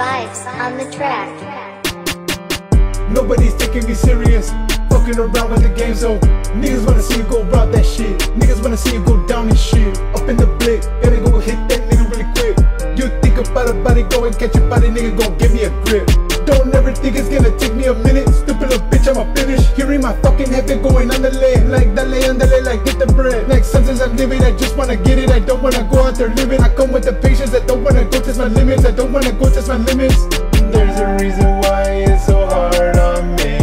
on the track. Nobody's taking me serious. Fucking around with the game, so niggas wanna see you go rob that shit. Niggas wanna see you go down and shit. Up in the blick, gotta go hit that nigga really quick. You think about a body, go and catch your body, nigga, go give me a grip. Don't ever think it's gonna take me a minute. Stupid little bitch, I'ma finish. Hearing my fucking heaven going on the lane. Like that lay on the lane, like get the bread. Like sometimes I'm living, I just wanna get it. I don't wanna go out there living. I come with the patience, I don't wanna test my limits. I don't wanna go test my limits. There's a reason why it's so hard on me.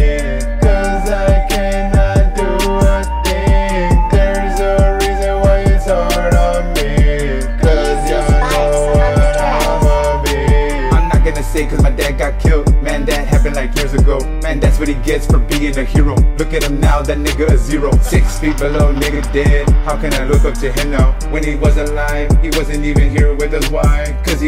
Cause I cannot do a thing. There's a reason why it's hard on me. Cause you know what I'ma be. I'm not gonna say cause my dad got killed. Man, that happened like years ago. Man, that's what he gets for being a hero. Look at him now, that nigga a zero. Six feet below, nigga dead. How can I look up to him now? When he was alive, he wasn't even here with us. Why?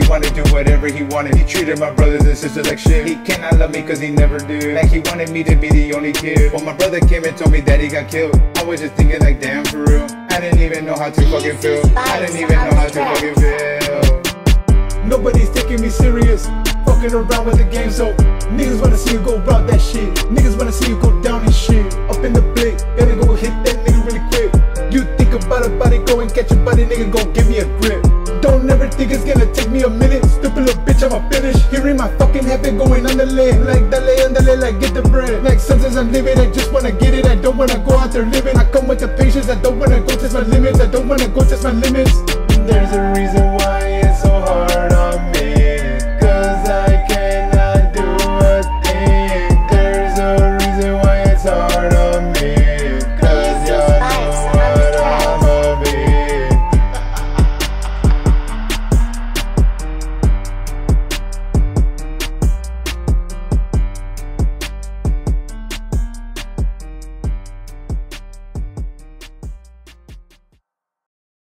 He wanted to do whatever he wanted. He treated my brothers and sisters like shit. He cannot love me cause he never did. Like he wanted me to be the only kid. When my brother came and told me that he got killed, I was just thinking like, damn, for real. I didn't even know how to fucking feel. I didn't even know how to fucking feel. Nobody's taking me serious. Fucking around with the game, so niggas wanna see you go rob that shit. Niggas wanna see you go down and shit. Up in the blick, gotta go hit that nigga really quick. You think about a body, go and catch your lane. Like the lane, like get the bread. Like sometimes I'm living, I just wanna get it. I don't wanna go out there living.